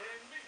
Amen.